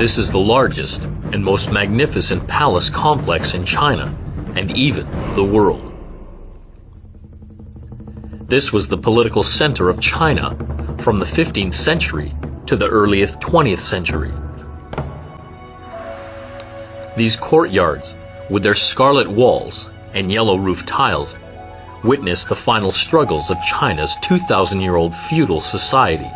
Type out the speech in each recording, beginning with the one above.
This is the largest and most magnificent palace complex in China and even the world. This was the political center of China from the 15th century to the earliest 20th century. These courtyards, with their scarlet walls and yellow roof tiles, witness the final struggles of China's 2,000 year old feudal society.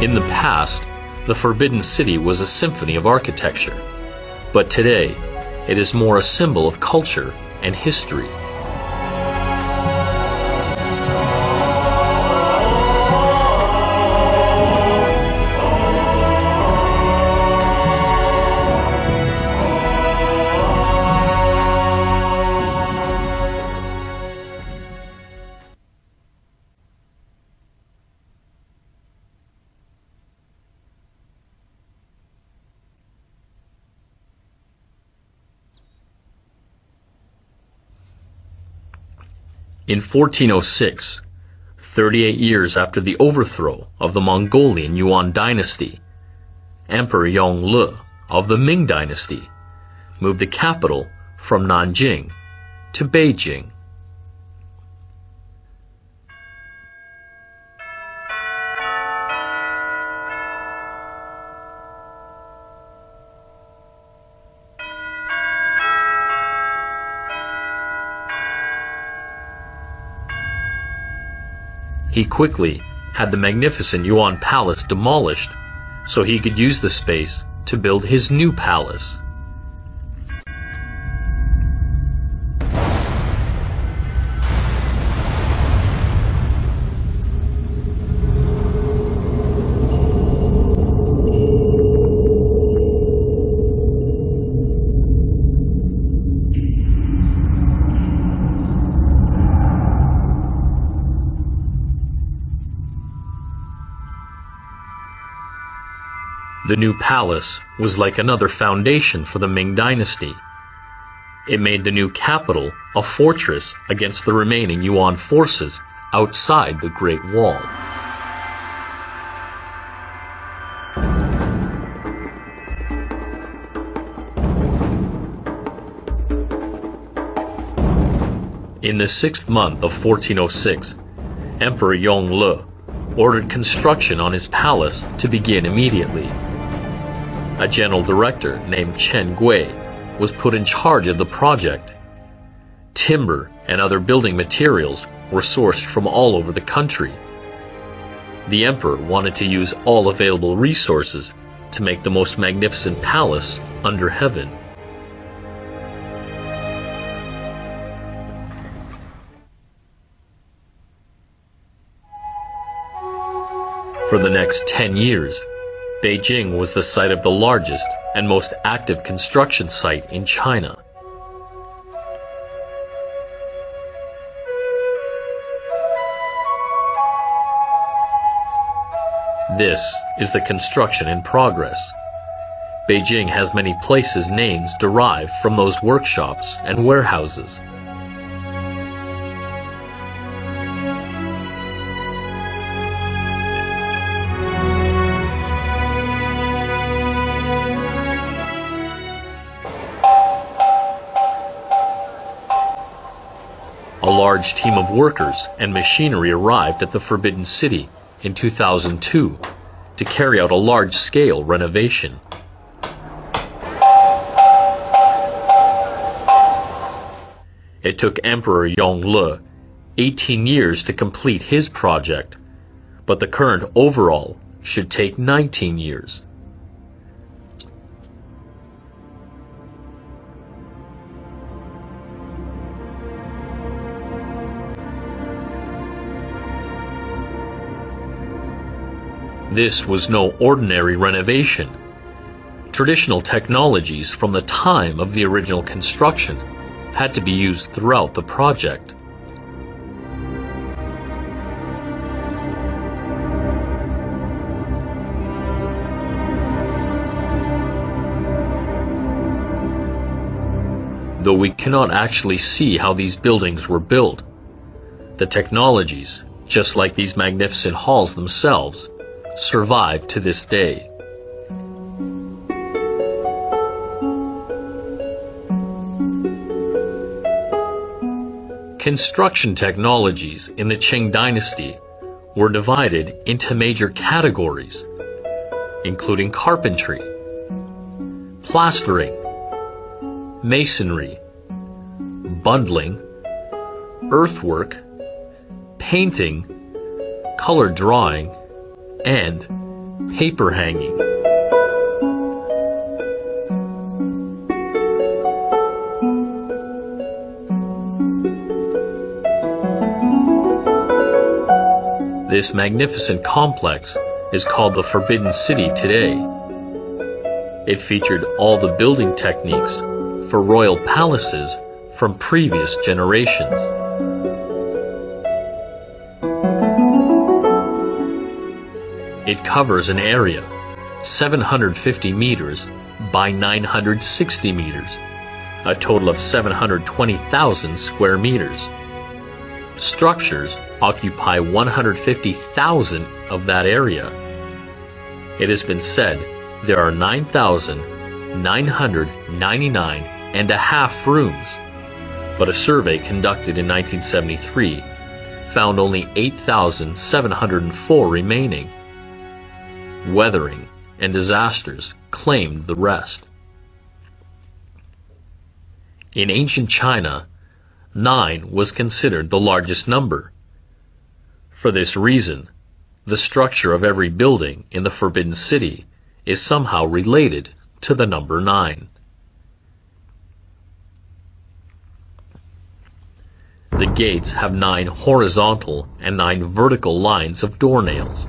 In the past, the Forbidden City was a symphony of architecture, but today it is more a symbol of culture and history. In 1406, 38 years after the overthrow of the Mongolian Yuan dynasty, Emperor Yongle of the Ming dynasty moved the capital from Nanjing to Beijing. He quickly had the magnificent Yuan palace demolished so he could use the space to build his new palace. New palace was like another foundation for the Ming dynasty. It made the new capital a fortress against the remaining Yuan forces outside the Great Wall. In the sixth month of 1406, Emperor Yongle ordered construction on his palace to begin immediately. A general director named Chen Gui was put in charge of the project. Timber and other building materials were sourced from all over the country. The emperor wanted to use all available resources to make the most magnificent palace under heaven. For the next 10 years, Beijing was the site of the largest and most active construction site in China. This is the construction in progress. Beijing has many places names derived from those workshops and warehouses. Large team of workers and machinery arrived at the Forbidden City in 2002 to carry out a large-scale renovation. It took Emperor Yongle 18 years to complete his project, but the current overall should take 19 years. This was no ordinary renovation. Traditional technologies from the time of the original construction had to be used throughout the project. though we cannot actually see how these buildings were built. The technologies, just like these magnificent halls themselves, survive to this day. Construction technologies in the Qing dynasty were divided into major categories, including carpentry, plastering, masonry, bundling, earthwork, painting, color drawing, and paper hanging. This magnificent complex is called the Forbidden City today. It featured all the building techniques for royal palaces from previous generations. It covers an area 750 meters by 960 meters, a total of 720,000 square meters. Structures occupy 150,000 of that area. It has been said there are 9,999 and a half rooms, but a survey conducted in 1973 found only 8,704 remaining. Weathering and disasters claimed the rest. In ancient China, nine was considered the largest number. For this reason, the structure of every building in the Forbidden City is somehow related to the number nine. The gates have nine horizontal and nine vertical lines of doornails,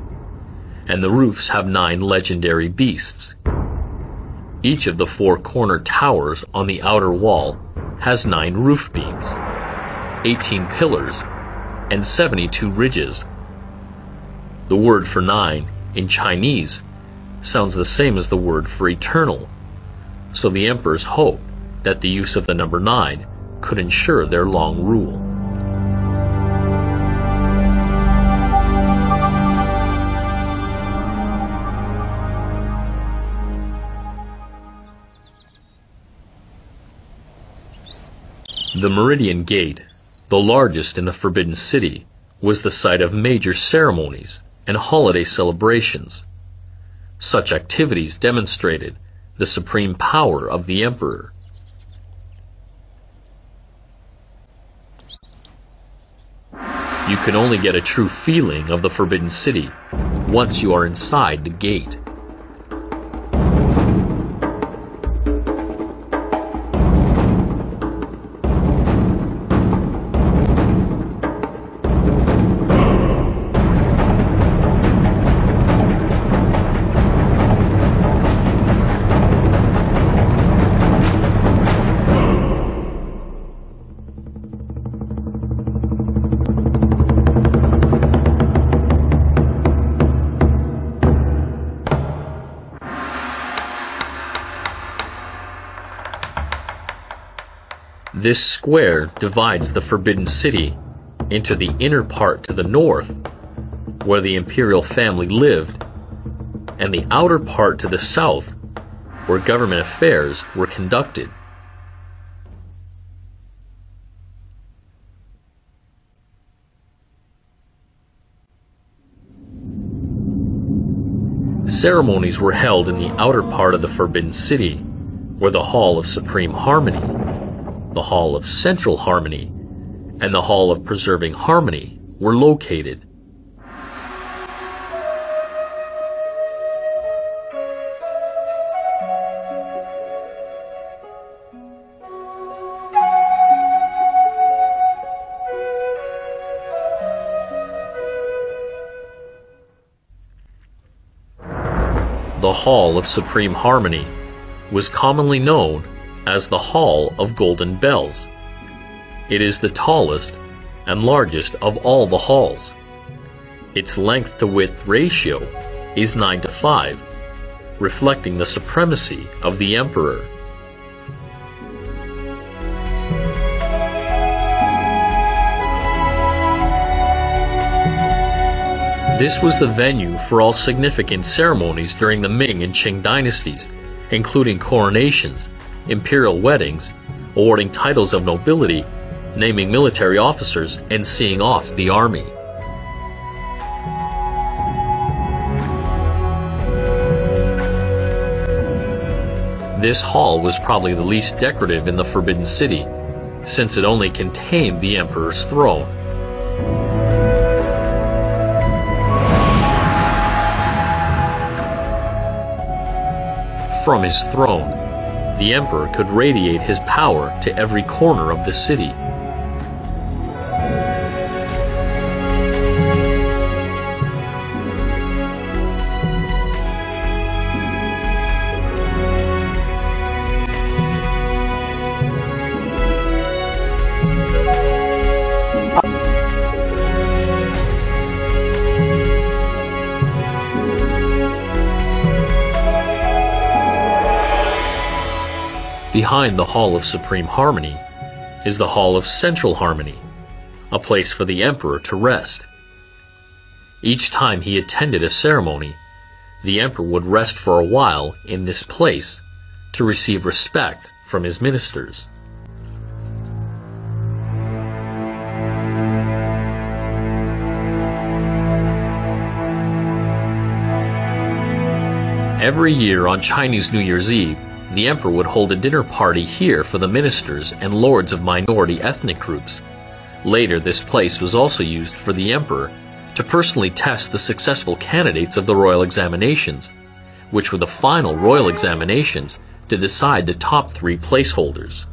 and the roofs have nine legendary beasts. Each of the four corner towers on the outer wall has nine roof beams. 18 pillars, and 72 ridges. The word for nine in Chinese sounds the same as the word for eternal, so the emperors hoped that the use of the number nine could ensure their long rule. The Meridian Gate the largest in the Forbidden City, was the site of major ceremonies and holiday celebrations. Such activities demonstrated the supreme power of the emperor. You can only get a true feeling of the Forbidden City once you are inside the gate. This square divides the Forbidden City into the inner part to the north, where the imperial family lived, and the outer part to the south, where government affairs were conducted. Ceremonies were held in the outer part of the Forbidden City, where the Hall of Supreme Harmony the Hall of Central Harmony, and the Hall of Preserving Harmony were located. The Hall of Supreme Harmony was commonly known as the Hall of Golden Bells. It is the tallest and largest of all the halls. Its length to width ratio is 9 to 5, reflecting the supremacy of the emperor. This was the venue for all significant ceremonies during the Ming and Qing dynasties, including coronations, imperial weddings, awarding titles of nobility, naming military officers, and seeing off the army. This hall was probably the least decorative in the Forbidden City, since it only contained the Emperor's throne. From his throne, the Emperor could radiate his power to every corner of the city. Behind the Hall of Supreme Harmony is the Hall of Central Harmony, a place for the Emperor to rest. Each time he attended a ceremony, the Emperor would rest for a while in this place to receive respect from his ministers. Every year on Chinese New Year's Eve, the emperor would hold a dinner party here for the ministers and lords of minority ethnic groups. Later, this place was also used for the emperor to personally test the successful candidates of the royal examinations, which were the final royal examinations to decide the top three placeholders.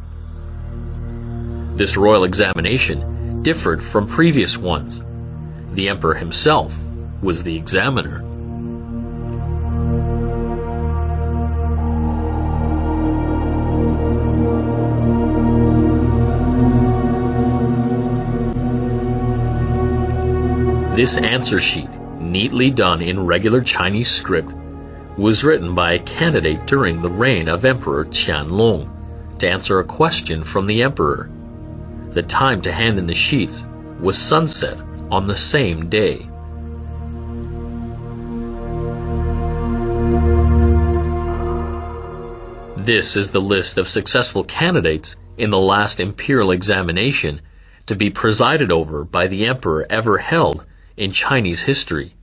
This royal examination differed from previous ones. The emperor himself was the examiner. This answer sheet, neatly done in regular Chinese script, was written by a candidate during the reign of Emperor Qianlong to answer a question from the emperor. The time to hand in the sheets was sunset on the same day. This is the list of successful candidates in the last imperial examination to be presided over by the emperor ever held in Chinese history.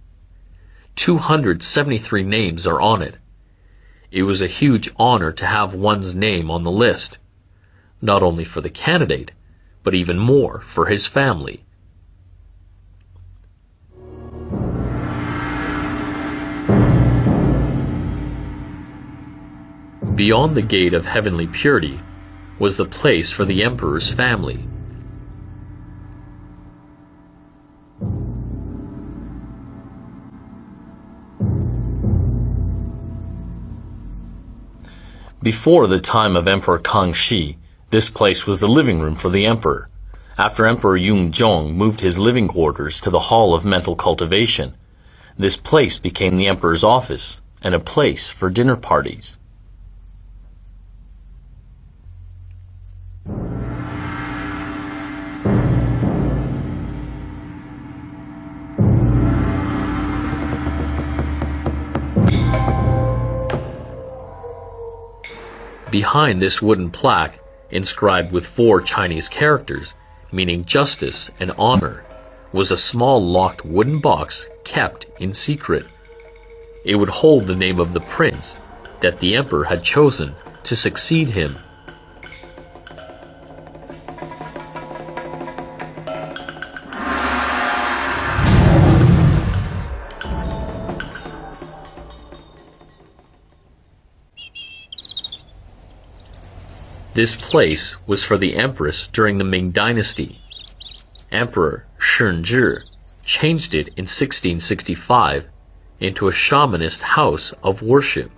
273 names are on it. It was a huge honor to have one's name on the list, not only for the candidate, but even more for his family. Beyond the gate of heavenly purity was the place for the emperor's family. Before the time of Emperor Kangxi, this place was the living room for the emperor. After Emperor Yongzheng moved his living quarters to the Hall of Mental Cultivation, this place became the emperor's office and a place for dinner parties. Behind this wooden plaque, inscribed with four Chinese characters, meaning justice and honor, was a small locked wooden box kept in secret. It would hold the name of the prince that the emperor had chosen to succeed him. This place was for the empress during the Ming Dynasty. Emperor Shunzhi changed it in 1665 into a shamanist house of worship.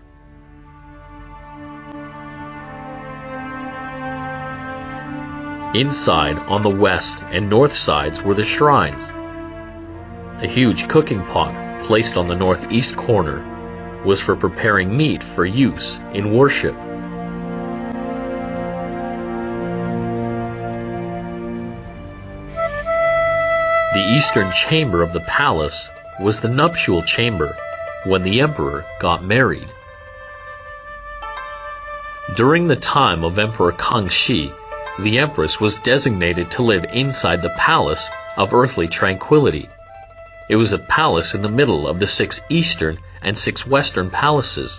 Inside, on the west and north sides, were the shrines. A huge cooking pot, placed on the northeast corner, was for preparing meat for use in worship. The eastern chamber of the palace was the nuptial chamber when the emperor got married. During the time of Emperor Kangxi, the empress was designated to live inside the palace of earthly tranquility. It was a palace in the middle of the six eastern and six western palaces.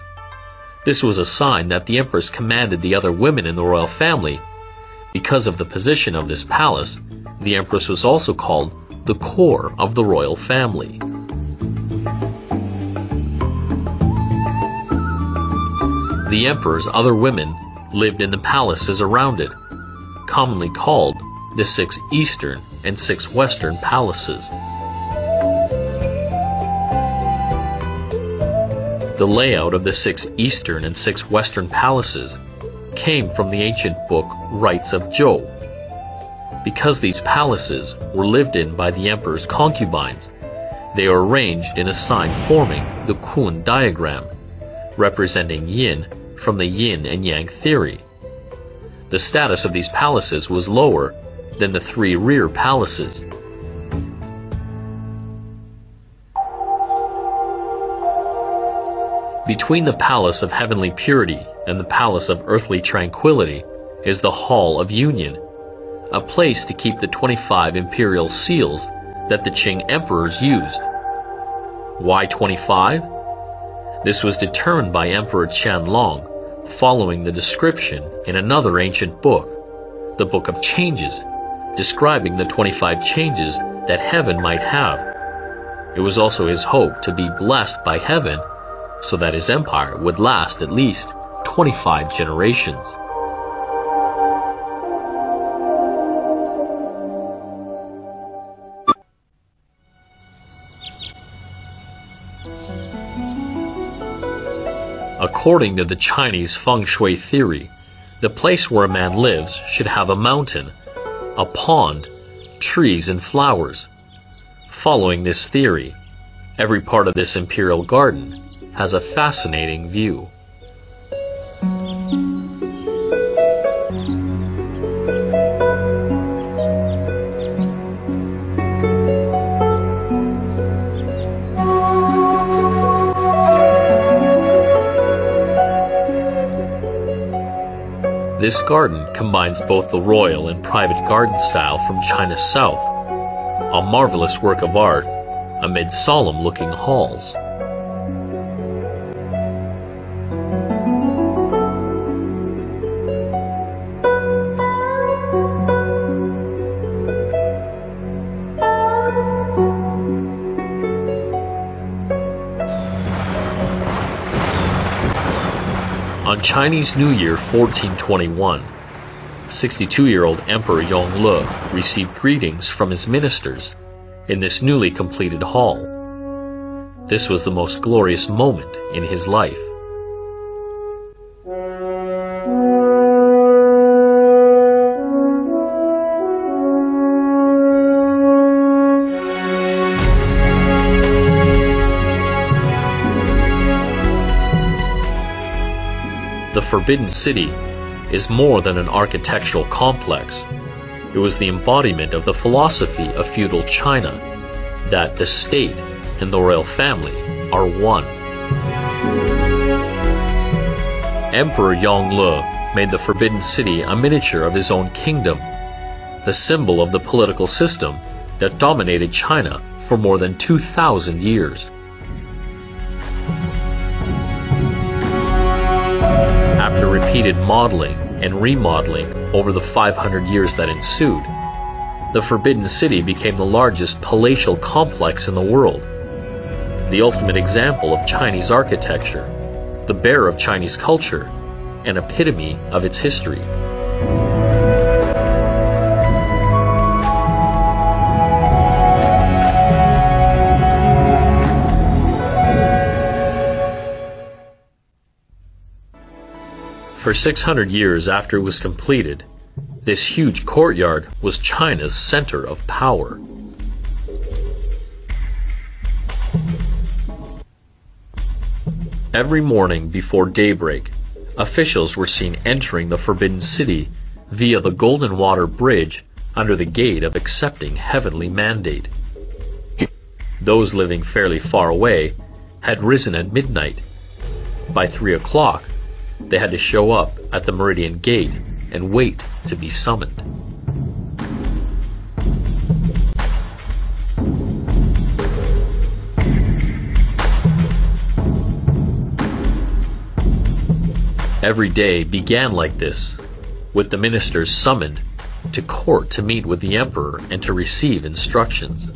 This was a sign that the empress commanded the other women in the royal family. Because of the position of this palace, the empress was also called the core of the royal family. The emperor's other women lived in the palaces around it, commonly called the six eastern and six western palaces. The layout of the six eastern and six western palaces came from the ancient book Rites of Zhou. Because these palaces were lived in by the emperor's concubines, they are arranged in a sign forming the Kun diagram, representing yin from the yin and yang theory. The status of these palaces was lower than the three rear palaces. Between the palace of heavenly purity and the palace of earthly tranquility is the Hall of Union, a place to keep the 25 imperial seals that the Qing emperors used. Why 25? This was determined by Emperor Qianlong following the description in another ancient book, the Book of Changes, describing the 25 changes that heaven might have. It was also his hope to be blessed by heaven so that his empire would last at least 25 generations. According to the Chinese feng shui theory, the place where a man lives should have a mountain, a pond, trees, and flowers. Following this theory, every part of this imperial garden has a fascinating view. This garden combines both the royal and private garden style from China's south, a marvelous work of art amid solemn looking halls. On Chinese New Year 1421, 62-year-old Emperor Yongle received greetings from his ministers in this newly completed hall. This was the most glorious moment in his life. Forbidden City is more than an architectural complex. It was the embodiment of the philosophy of feudal China that the state and the royal family are one. Emperor Yongle made the Forbidden City a miniature of his own kingdom, the symbol of the political system that dominated China for more than 2,000 years. Repeated modeling and remodeling over the 500 years that ensued, the Forbidden City became the largest palatial complex in the world, the ultimate example of Chinese architecture, the bear of Chinese culture, an epitome of its history. For 600 years after it was completed, this huge courtyard was China's center of power. Every morning before daybreak, officials were seen entering the Forbidden City via the Golden Water Bridge under the gate of accepting heavenly mandate. Those living fairly far away had risen at midnight. By three o'clock, they had to show up at the Meridian Gate and wait to be summoned. Every day began like this, with the ministers summoned to court to meet with the emperor and to receive instructions.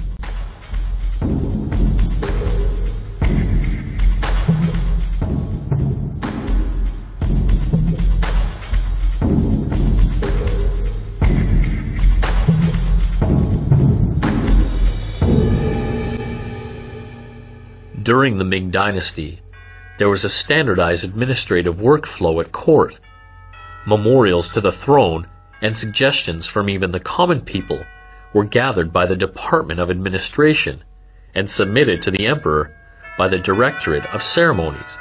During the Ming Dynasty, there was a standardized administrative workflow at court. Memorials to the throne and suggestions from even the common people were gathered by the Department of Administration and submitted to the emperor by the Directorate of Ceremonies.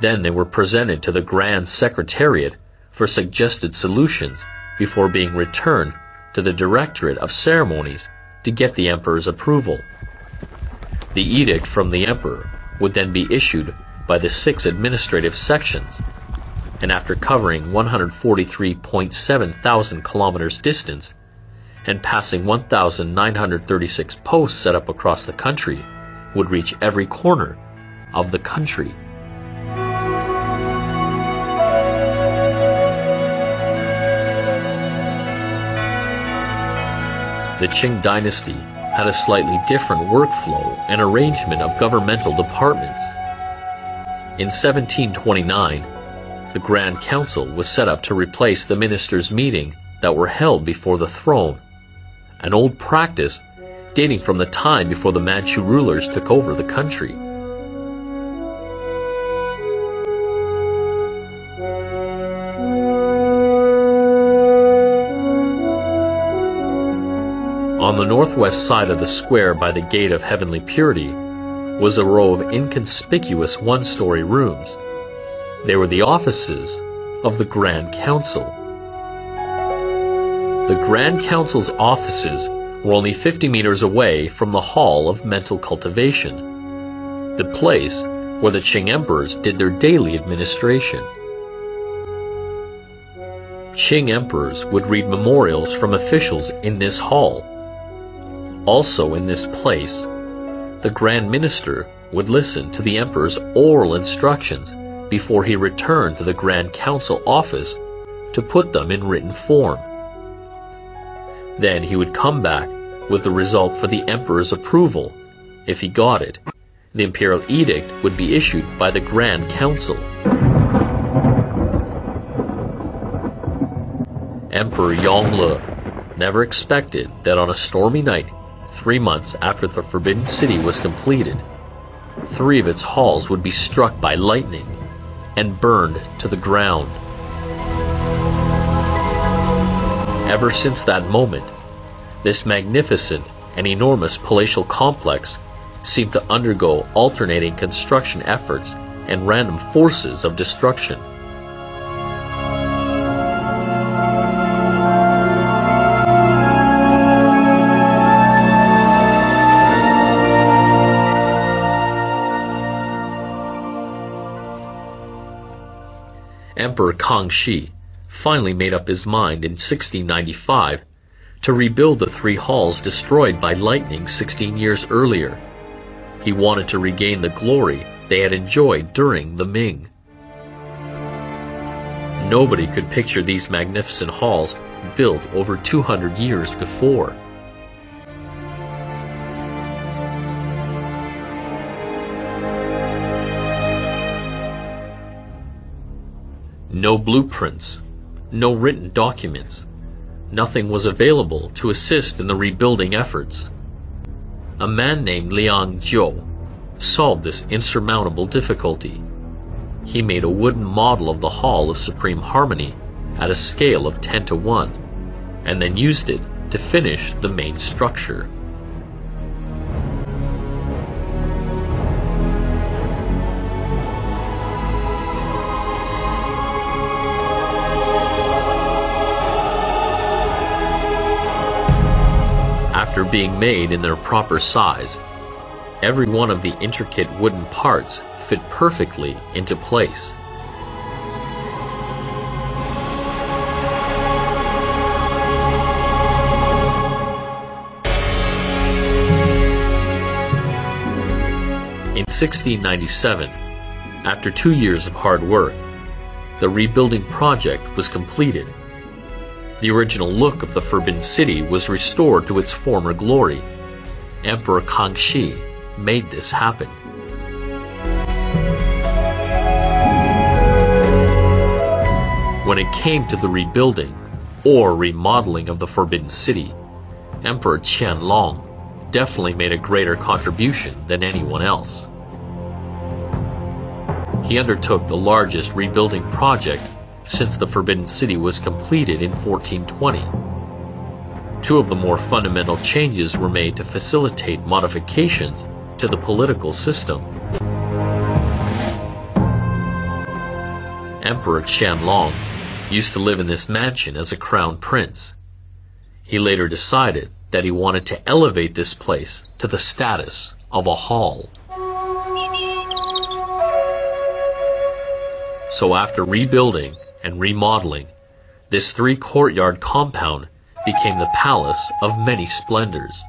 Then they were presented to the Grand Secretariat for suggested solutions before being returned to the Directorate of Ceremonies to get the emperor's approval. The edict from the emperor would then be issued by the six administrative sections, and after covering 143.7 thousand kilometers distance and passing 1,936 posts set up across the country, would reach every corner of the country. The Qing dynasty had a slightly different workflow and arrangement of governmental departments. In 1729, the Grand Council was set up to replace the ministers' meeting that were held before the throne, an old practice dating from the time before the Manchu rulers took over the country. The northwest side of the square by the Gate of Heavenly Purity was a row of inconspicuous one-story rooms. They were the offices of the Grand Council. The Grand Council's offices were only 50 meters away from the Hall of Mental Cultivation, the place where the Qing emperors did their daily administration. Qing emperors would read memorials from officials in this hall also in this place, the Grand Minister would listen to the Emperor's oral instructions before he returned to the Grand Council office to put them in written form. Then he would come back with the result for the Emperor's approval. If he got it, the imperial edict would be issued by the Grand Council. Emperor Yongle never expected that on a stormy night three months after the Forbidden City was completed, three of its halls would be struck by lightning and burned to the ground. Ever since that moment, this magnificent and enormous palatial complex seemed to undergo alternating construction efforts and random forces of destruction. Emperor Kangxi finally made up his mind in 1695 to rebuild the three halls destroyed by lightning 16 years earlier. He wanted to regain the glory they had enjoyed during the Ming. Nobody could picture these magnificent halls built over 200 years before. No blueprints, no written documents. Nothing was available to assist in the rebuilding efforts. A man named Liang Jiu solved this insurmountable difficulty. He made a wooden model of the Hall of Supreme Harmony at a scale of 10 to 1, and then used it to finish the main structure. After being made in their proper size, every one of the intricate wooden parts fit perfectly into place. In 1697, after two years of hard work, the rebuilding project was completed. The original look of the Forbidden City was restored to its former glory. Emperor Kangxi made this happen. When it came to the rebuilding or remodeling of the Forbidden City, Emperor Qianlong definitely made a greater contribution than anyone else. He undertook the largest rebuilding project since the Forbidden City was completed in 1420. Two of the more fundamental changes were made to facilitate modifications to the political system. Emperor Qianlong used to live in this mansion as a crown prince. He later decided that he wanted to elevate this place to the status of a hall. So after rebuilding and remodeling, this three courtyard compound became the palace of many splendors.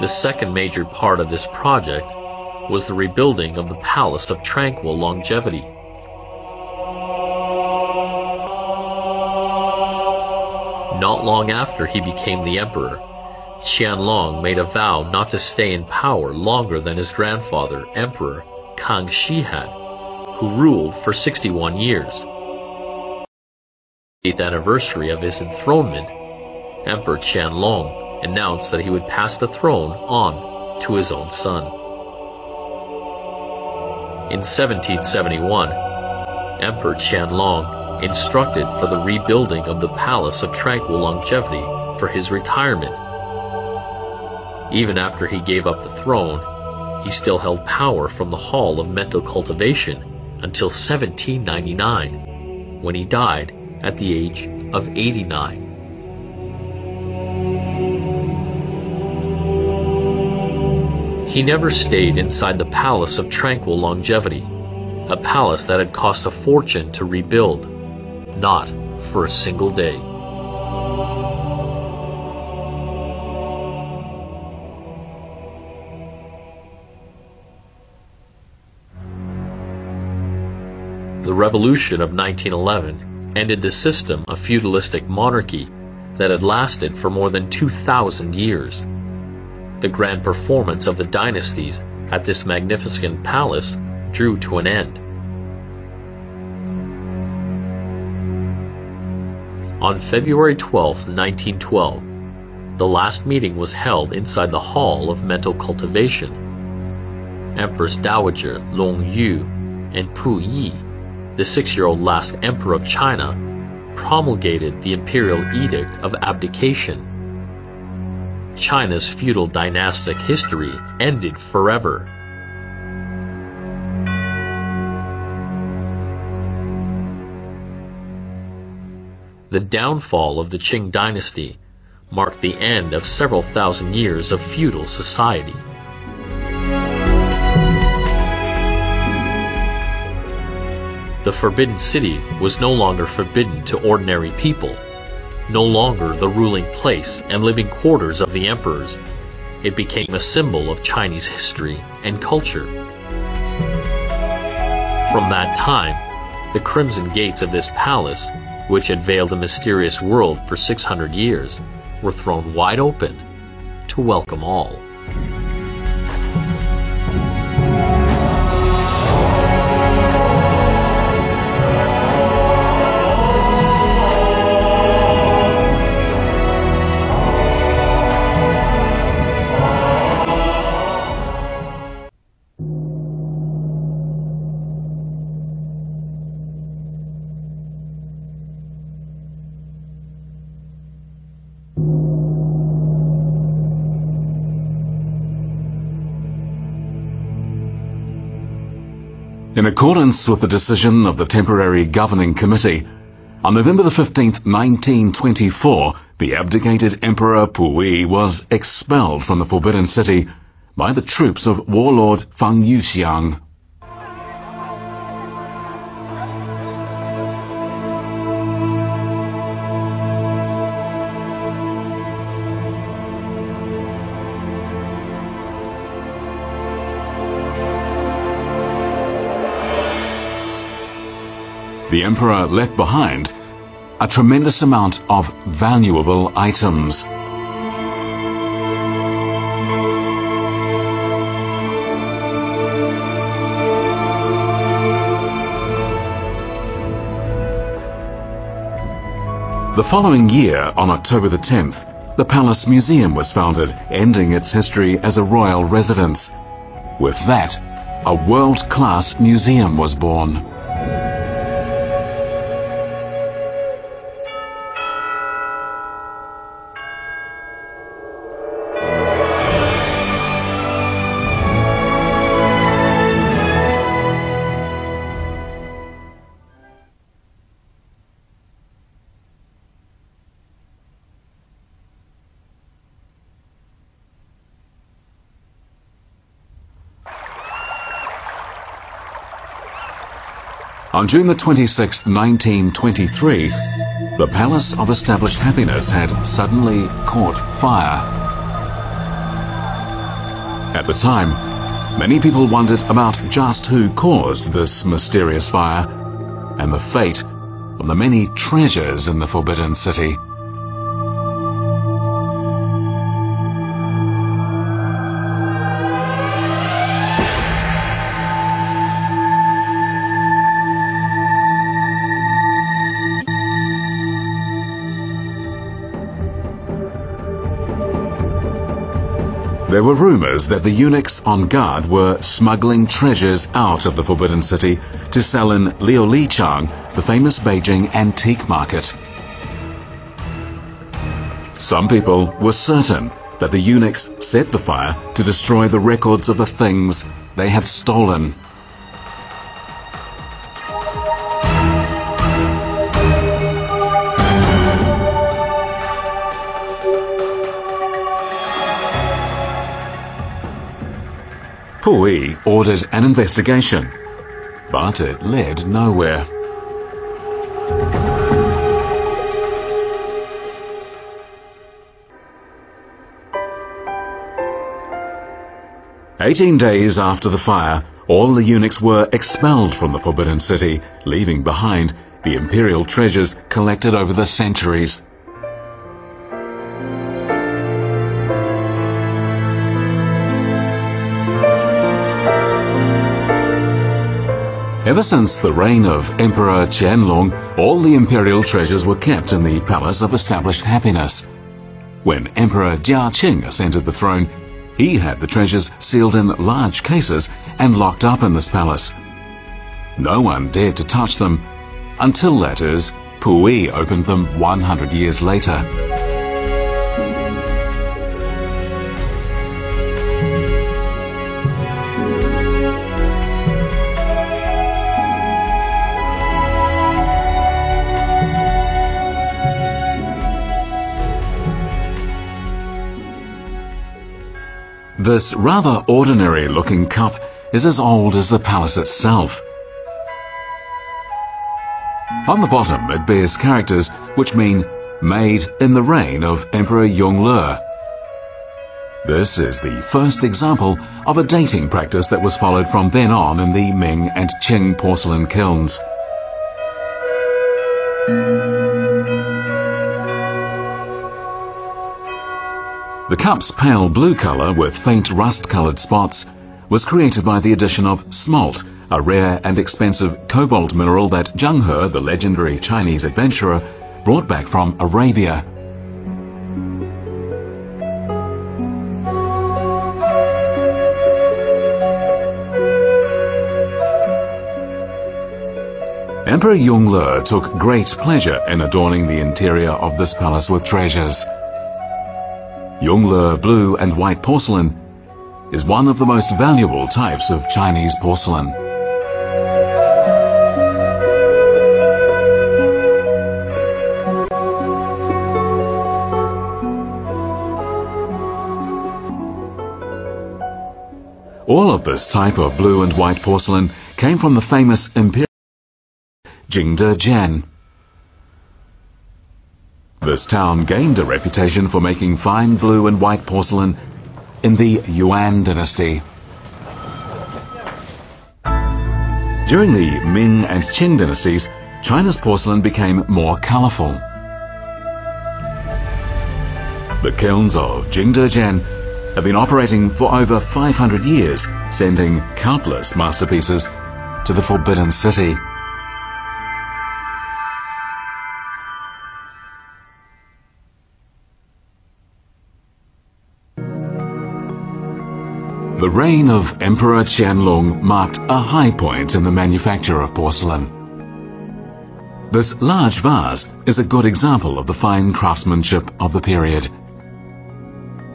The second major part of this project was the rebuilding of the Palace of Tranquil Longevity. Not long after he became the emperor, Qianlong made a vow not to stay in power longer than his grandfather, Emperor Kangxi had, who ruled for 61 years. The 8th anniversary of his enthronement, Emperor Qianlong announced that he would pass the throne on to his own son. In 1771, Emperor Qianlong instructed for the rebuilding of the Palace of Tranquil Longevity for his retirement. Even after he gave up the throne, he still held power from the Hall of Mental Cultivation until 1799, when he died at the age of 89. He never stayed inside the Palace of Tranquil Longevity, a palace that had cost a fortune to rebuild not for a single day. Revolution of 1911 ended the system of feudalistic monarchy that had lasted for more than 2,000 years. The grand performance of the dynasties at this magnificent palace drew to an end. On February 12, 1912, the last meeting was held inside the Hall of Mental Cultivation. Empress Dowager Long Yu and Pu Yi, the six-year-old last emperor of China, promulgated the imperial edict of abdication. China's feudal dynastic history ended forever. The downfall of the Qing dynasty marked the end of several thousand years of feudal society. The Forbidden City was no longer forbidden to ordinary people, no longer the ruling place and living quarters of the emperors. It became a symbol of Chinese history and culture. From that time, the crimson gates of this palace which had veiled a mysterious world for 600 years, were thrown wide open to welcome all. In accordance with the decision of the Temporary Governing Committee, On November the 15th, 1924, the abdicated Emperor Puyi was expelled from the Forbidden City by the troops of warlord Feng Yuxiang. Emperor left behind a tremendous amount of valuable items. The following year, on October the 10th, the Palace Museum was founded, ending its history as a royal residence. With that, a world-class museum was born. On June the 26th, 1923, the Palace of Established Happiness had suddenly caught fire. At the time, many people wondered about just who caused this mysterious fire and the fate of the many treasures in the Forbidden City. Were rumors that the eunuchs on guard were smuggling treasures out of the Forbidden City to sell in Liulichang, the famous Beijing antique market. Some people were certain that the eunuchs set the fire to destroy the records of the things they had stolen. Ordered an investigation, but it led nowhere. Eighteen days after the fire, all the eunuchs were expelled from the Forbidden City, leaving behind the imperial treasures collected over the centuries. Ever since the reign of Emperor Qianlong, all the imperial treasures were kept in the Palace of Established Happiness. When Emperor Jia Qing ascended the throne, he had the treasures sealed in large cases and locked up in this palace. No one dared to touch them until, that is, Puyi opened them 100 years later. This rather ordinary looking cup is as old as the palace itself. On the bottom it bears characters which mean made in the reign of Emperor Yongle. This is the first example of a dating practice that was followed from then on in the Ming and Qing porcelain kilns. The cup's pale blue color with faint rust-colored spots was created by the addition of smalt, a rare and expensive cobalt mineral that Zheng He, the legendary Chinese adventurer, brought back from Arabia. Emperor Yongle took great pleasure in adorning the interior of this palace with treasures. Yongle blue and white porcelain is one of the most valuable types of Chinese porcelain. All of this type of blue and white porcelain came from the famous imperial Jingdezhen. This town gained a reputation for making fine blue and white porcelain in the Yuan dynasty. During the Ming and Qing dynasties, China's porcelain became more colorful. The kilns of Jingdezhen have been operating for over 500 years, sending countless masterpieces to the Forbidden City. Reign of Emperor Qianlong marked a high point in the manufacture of porcelain. This large vase is a good example of the fine craftsmanship of the period.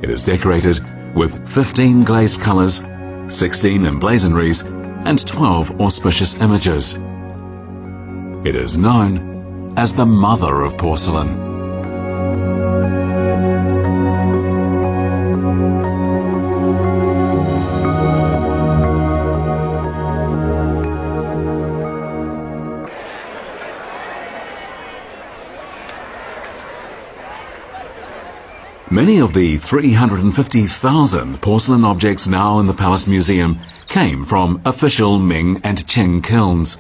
It is decorated with 15 glazed colors, 16 emblazonries, and 12 auspicious images. It is known as the mother of porcelain. Many of the 350,000 porcelain objects now in the Palace Museum came from official Ming and Qing kilns.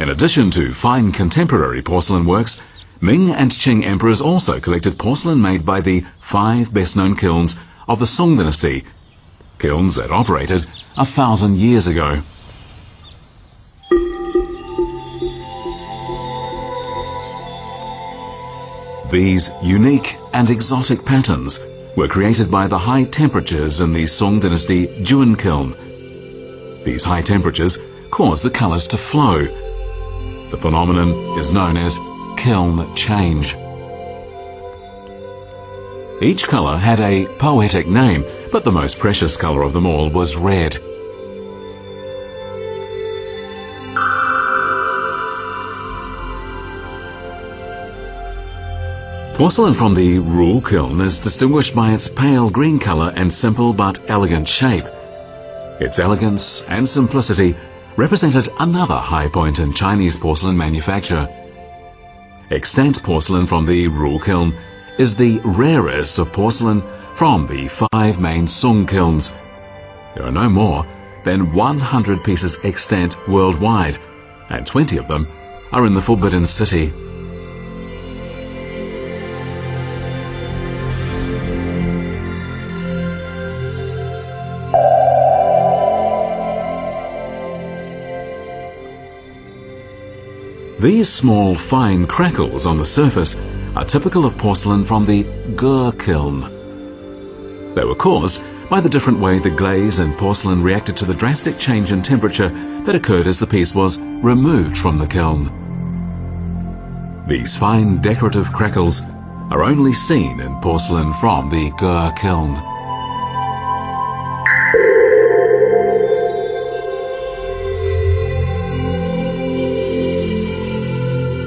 In addition to fine contemporary porcelain works, Ming and Qing emperors also collected porcelain made by the five best-known kilns of the Song dynasty kilns that operated a thousand years ago. These unique and exotic patterns were created by the high temperatures in the Song Dynasty Jun kiln. These high temperatures cause the colors to flow. The phenomenon is known as kiln change. Each color had a poetic name, but the most precious color of them all was red. Porcelain from the Ru kiln is distinguished by its pale green color and simple but elegant shape. Its elegance and simplicity represented another high point in Chinese porcelain manufacture. Extant porcelain from the Ru kiln is the rarest of porcelain from the five main Song kilns. There are no more than 100 pieces extant worldwide, and 20 of them are in the Forbidden City. These small fine crackles on the surface are typical of porcelain from the Ge kiln. They were caused by the different way the glaze and porcelain reacted to the drastic change in temperature that occurred as the piece was removed from the kiln. These fine decorative crackles are only seen in porcelain from the Ge kiln.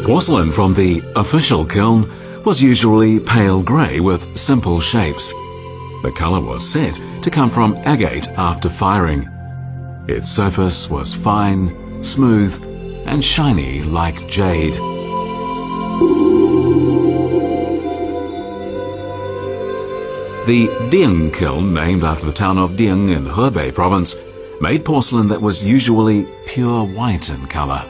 Porcelain from the official kiln was usually pale grey with simple shapes. The colour was said to come from agate after firing. Its surface was fine, smooth, and shiny like jade. The Ding kiln, named after the town of Ding in Hebei province, made porcelain that was usually pure white in colour.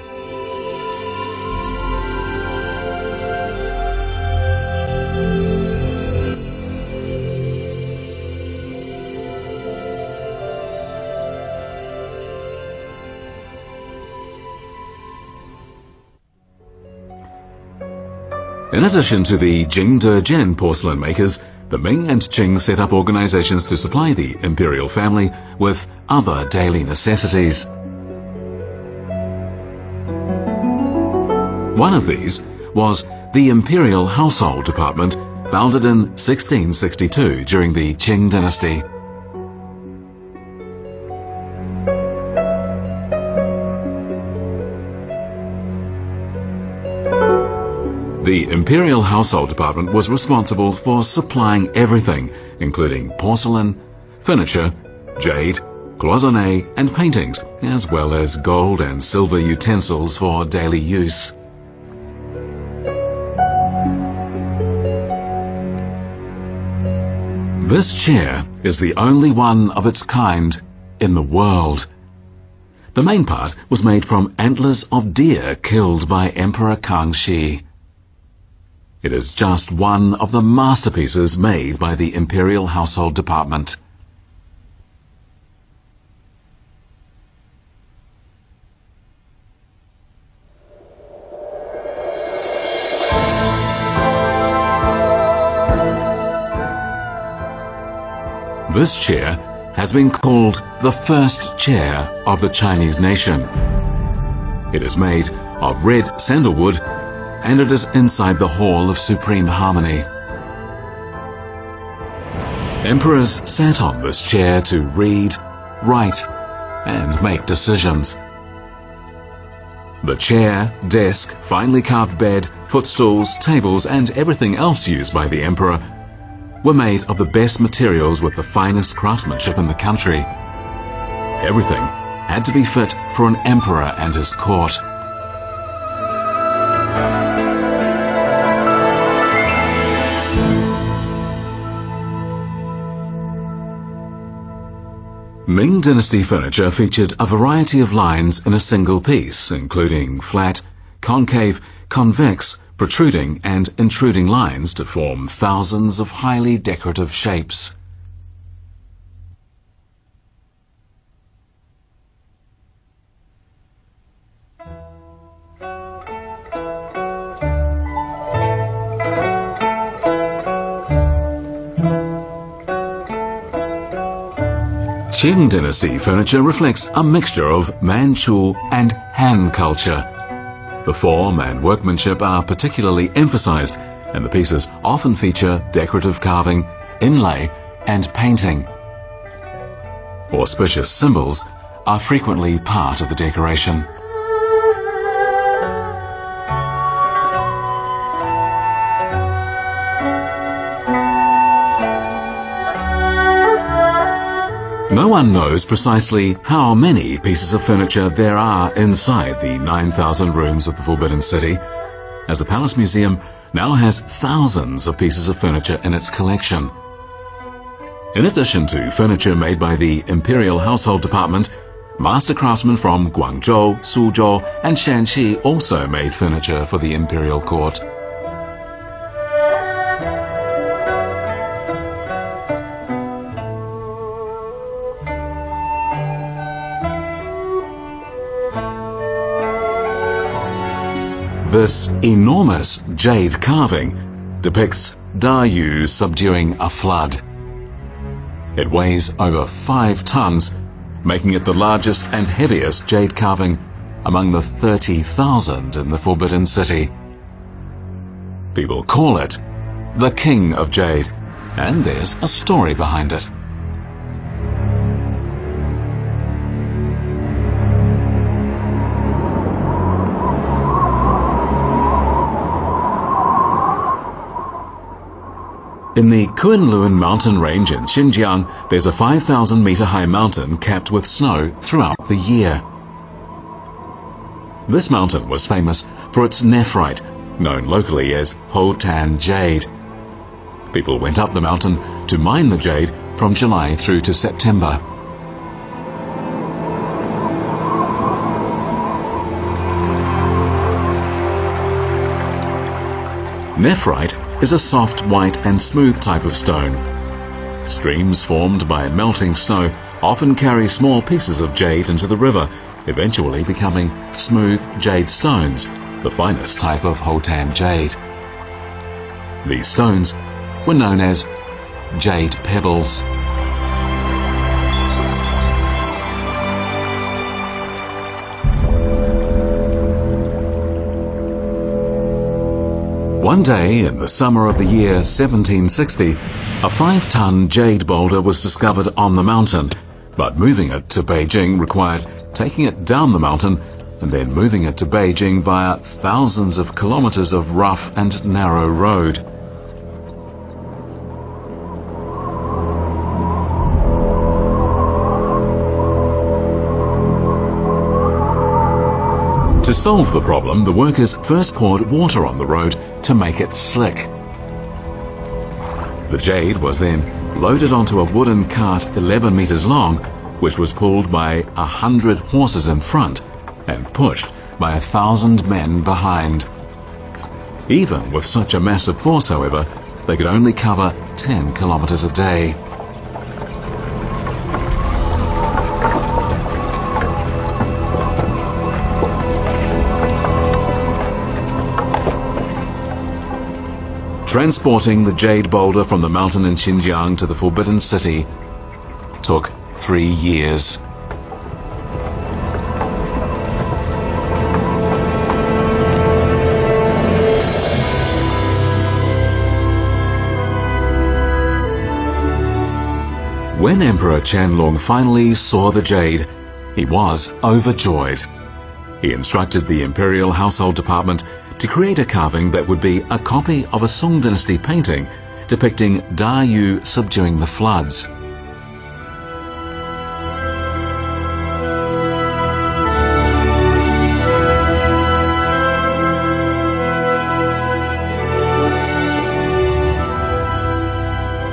In addition to the Jingdezhen porcelain makers, the Ming and Qing set up organizations to supply the imperial family with other daily necessities. One of these was the Imperial Household Department, founded in 1662 during the Qing dynasty. The Imperial Household Department was responsible for supplying everything, including porcelain, furniture, jade, cloisonne and paintings, as well as gold and silver utensils for daily use. This chair is the only one of its kind in the world. The main part was made from antlers of deer killed by Emperor Kangxi. It is just one of the masterpieces made by the Imperial Household Department. This chair has been called the first chair of the Chinese nation. It is made of red sandalwood and it is inside the Hall of Supreme Harmony. Emperors sat on this chair to read, write, and make decisions. The chair, desk, finely carved bed, footstools, tables, and everything else used by the emperor were made of the best materials with the finest craftsmanship in the country. Everything had to be fit for an emperor and his court. Ming Dynasty furniture featured a variety of lines in a single piece, including flat, concave, convex, protruding and intruding lines to form thousands of highly decorative shapes. Qing Dynasty furniture reflects a mixture of Manchu and Han culture. The form and workmanship are particularly emphasized, and the pieces often feature decorative carving, inlay, and painting. Auspicious symbols are frequently part of the decoration. One knows precisely how many pieces of furniture there are inside the 9,000 rooms of the Forbidden City, as the Palace Museum now has thousands of pieces of furniture in its collection. In addition to furniture made by the Imperial Household Department, master craftsmen from Guangzhou, Suzhou, and Shanxi also made furniture for the Imperial Court. This enormous jade carving depicts Da Yu subduing a flood. It weighs over five tons, making it the largest and heaviest jade carving among the 30,000 in the Forbidden City. People call it the King of Jade, and there's a story behind it. In the Kunlun mountain range in Xinjiang, there's a 5,000 meter high mountain capped with snow throughout the year. This mountain was famous for its nephrite, known locally as Hotan jade. People went up the mountain to mine the jade from July through to September. Nephrite is a soft, white and smooth type of stone. Streams formed by melting snow often carry small pieces of jade into the river, eventually becoming smooth jade stones, the finest type of Hotan jade. These stones were known as jade pebbles. One day in the summer of the year 1760, a five-ton jade boulder was discovered on the mountain, but moving it to Beijing required taking it down the mountain and then moving it to Beijing via thousands of kilometers of rough and narrow road. To solve the problem, the workers first poured water on the road to make it slick. The jade was then loaded onto a wooden cart 11 meters long, which was pulled by a hundred horses in front and pushed by a thousand men behind. Even with such a massive force, however, they could only cover 10 kilometers a day. Transporting the jade boulder from the mountain in Xinjiang to the Forbidden City took three years. When Emperor Qianlong finally saw the jade, he was overjoyed. He instructed the Imperial Household Department to create a carving that would be a copy of a Song Dynasty painting depicting Da Yu subduing the floods.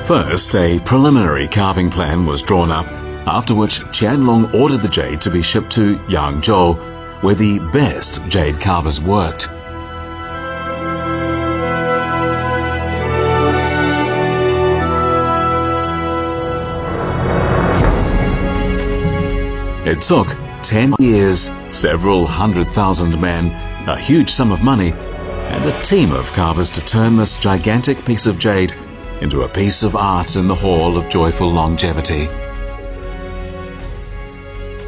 First, a preliminary carving plan was drawn up, after which Qianlong ordered the jade to be shipped to Yangzhou, where the best jade carvers worked. It took 10 years, several hundred thousand men, a huge sum of money, and a team of carvers to turn this gigantic piece of jade into a piece of art in the Hall of Joyful Longevity.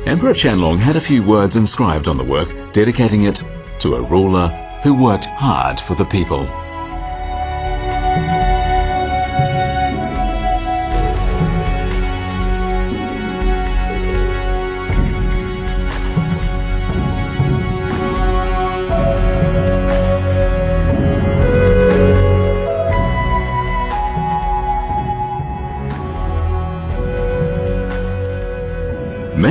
Emperor Qianlong had a few words inscribed on the work, dedicating it to a ruler who worked hard for the people.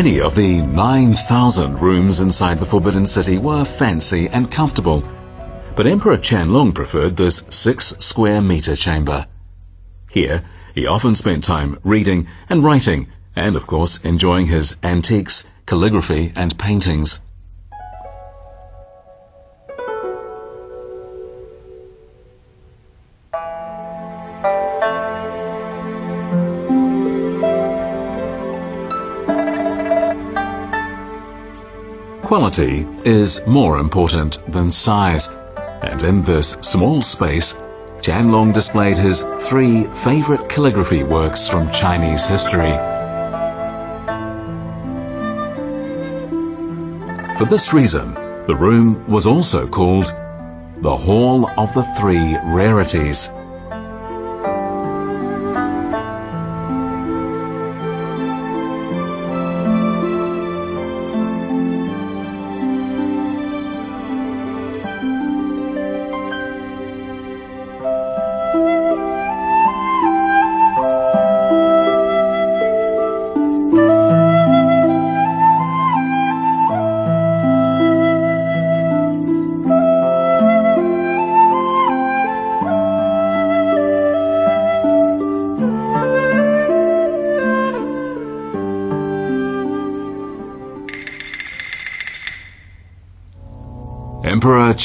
Many of the 9,000 rooms inside the Forbidden City were fancy and comfortable, but Emperor Qianlong preferred this six square meter chamber. Here, he often spent time reading and writing, and of course enjoying his antiques, calligraphy and paintings. Quality is more important than size, and in this small space, Qianlong displayed his three favorite calligraphy works from Chinese history. For this reason, the room was also called the Hall of the Three Rarities.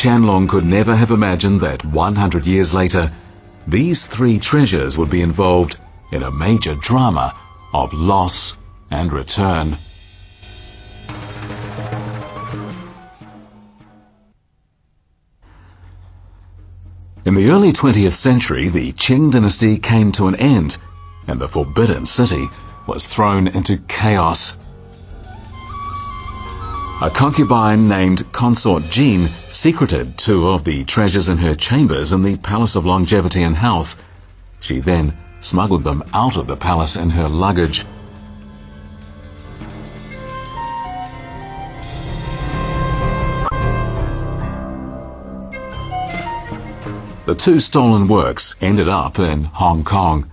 Qianlong could never have imagined that 100 years later, these three treasures would be involved in a major drama of loss and return. In the early 20th century, the Qing dynasty came to an end, and the Forbidden City was thrown into chaos a concubine named Consort Jean secreted two of the treasures in her chambers in the Palace of Longevity and Health. She then smuggled them out of the palace in her luggage. The two stolen works ended up in Hong Kong.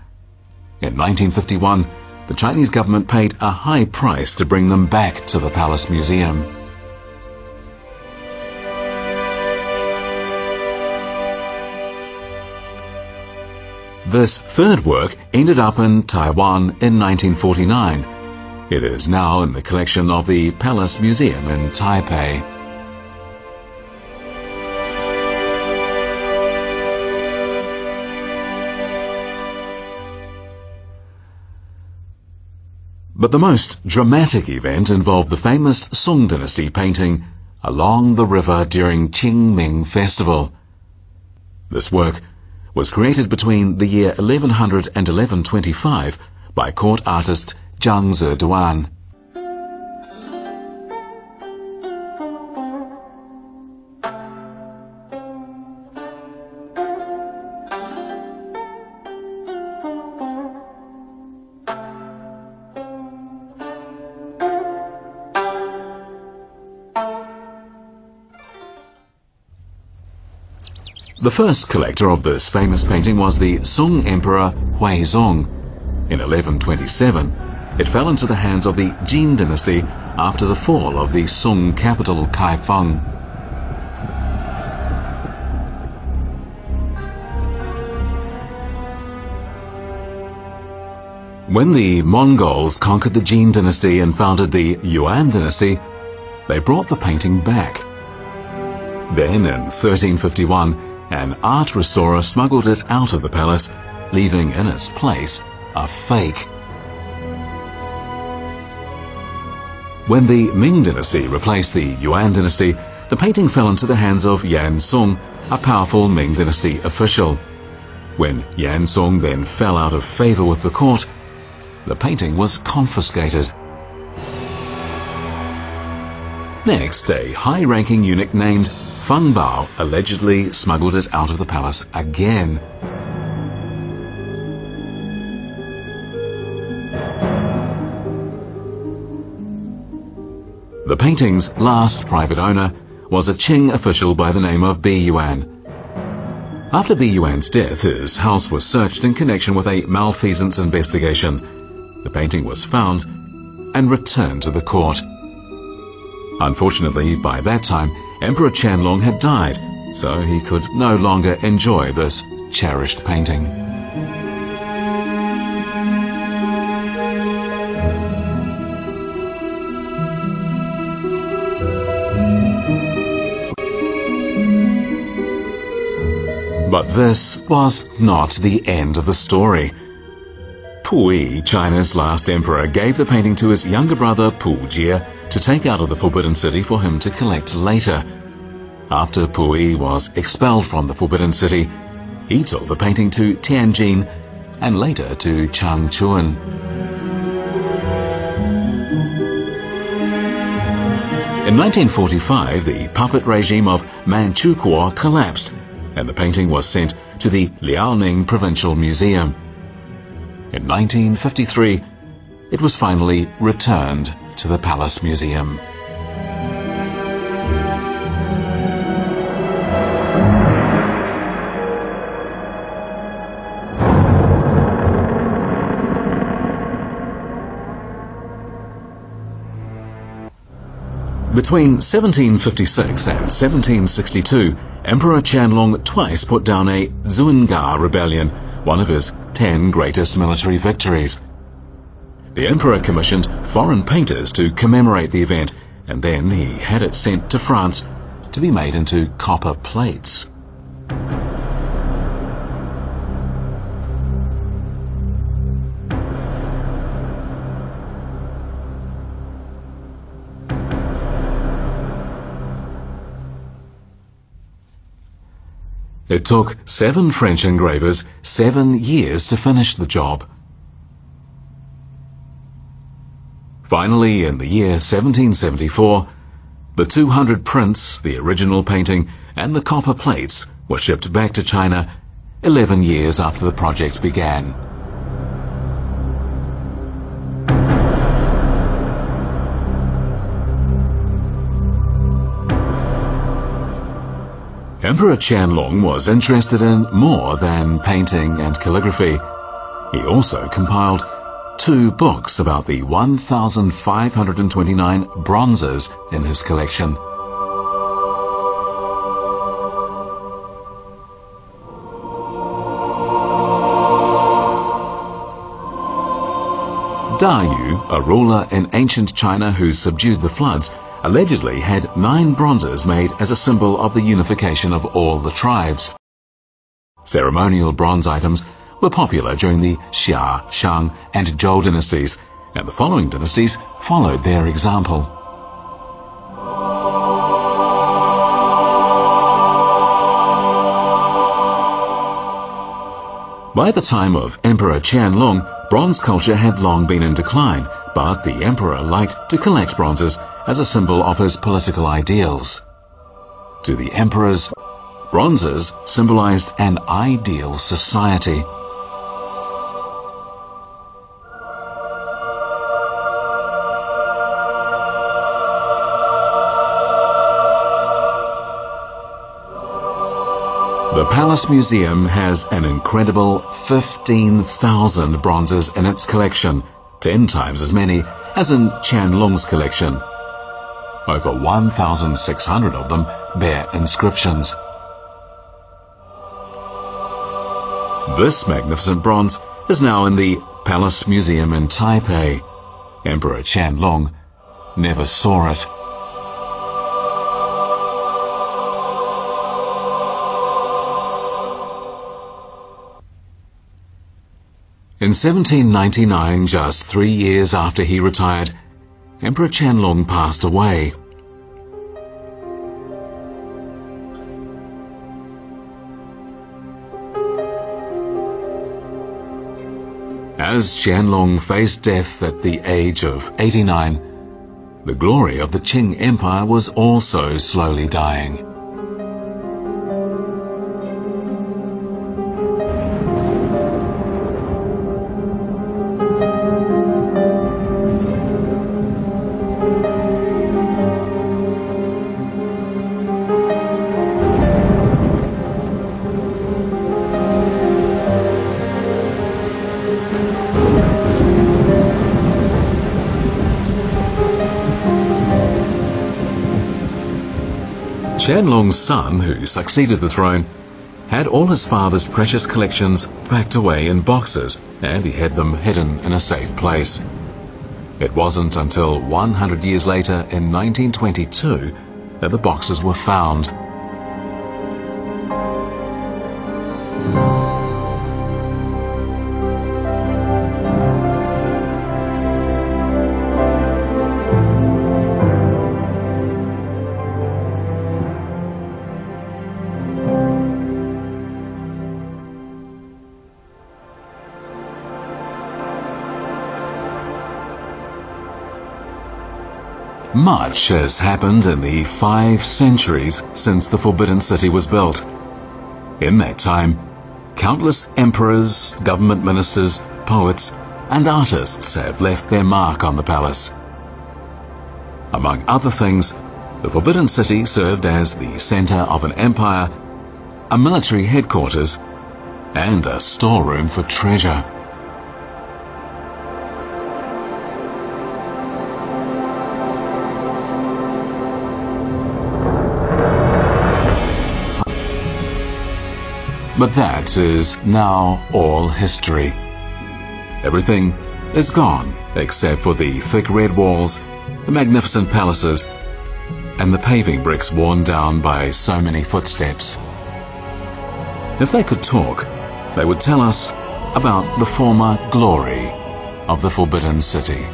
In 1951, the Chinese government paid a high price to bring them back to the Palace Museum. This third work ended up in Taiwan in 1949. It is now in the collection of the Palace Museum in Taipei. But the most dramatic event involved the famous Song Dynasty painting Along the River during Qingming Festival. This work was created between the year 1100 and 1125 by court artist Zhang Zeduan. The first collector of this famous painting was the Song Emperor Huizong. In 1127, it fell into the hands of the Jin dynasty after the fall of the Song capital Kaifeng. When the Mongols conquered the Jin dynasty and founded the Yuan dynasty, they brought the painting back. Then in 1351, an art restorer smuggled it out of the palace, leaving in its place a fake. When the Ming dynasty replaced the Yuan dynasty, the painting fell into the hands of Yan Song, a powerful Ming dynasty official. When Yan Song then fell out of favor with the court, the painting was confiscated. Next, a high-ranking eunuch named Feng Bao allegedly smuggled it out of the palace again. The painting's last private owner was a Qing official by the name of Bi Yuan. After Bi Yuan's death, his house was searched in connection with a malfeasance investigation. The painting was found and returned to the court. Unfortunately, by that time, Emperor Qianlong had died, so he could no longer enjoy this cherished painting. But this was not the end of the story. Puyi, China's last emperor, gave the painting to his younger brother Pu Jie to take out of the Forbidden City for him to collect later. After Puyi was expelled from the Forbidden City, he took the painting to Tianjin and later to Changchun. In 1945, the puppet regime of Manchukuo collapsed, and the painting was sent to the Liaoning Provincial Museum. In 1953, it was finally returned to the Palace Museum. Between 1756 and 1762, Emperor Qianlong twice put down a Dzungar rebellion, one of his ten greatest military victories. The emperor commissioned foreign painters to commemorate the event, and then he had it sent to France to be made into copper plates. It took seven French engravers seven years to finish the job. Finally, in the year 1774, the 200 prints, the original painting, and the copper plates were shipped back to China 11 years after the project began. Emperor Qianlong was interested in more than painting and calligraphy. He also compiled two books about the 1,529 bronzes in his collection. Da Yu, a ruler in ancient China who subdued the floods, allegedly had nine bronzes made as a symbol of the unification of all the tribes. Ceremonial bronze items were popular during the Xia, Shang, and Zhou dynasties, and the following dynasties followed their example. By the time of Emperor Qianlong, bronze culture had long been in decline, but the emperor liked to collect bronzes as a symbol of his political ideals. To the emperors, bronzes symbolized an ideal society. The Palace Museum has an incredible 15,000 bronzes in its collection, 10 times as many as in Qianlong's collection. Over 1,600 of them bear inscriptions. This magnificent bronze is now in the Palace Museum in Taipei. Emperor Qianlong never saw it. In 1799, just three years after he retired, Emperor Qianlong passed away. As Qianlong faced death at the age of 89, the glory of the Qing Empire was also slowly dying. Qianlong's son, who succeeded the throne, had all his father's precious collections packed away in boxes, and he had them hidden in a safe place. It wasn't until 100 years later, in 1922, that the boxes were found. Much has happened in the five centuries since the Forbidden City was built. In that time, countless emperors, government ministers, poets, and artists have left their mark on the palace. Among other things, the Forbidden City served as the center of an empire, a military headquarters, and a storeroom for treasure. But that is now all history. Everything is gone except for the thick red walls, the magnificent palaces, and the paving bricks worn down by so many footsteps. If they could talk, they would tell us about the former glory of the Forbidden City.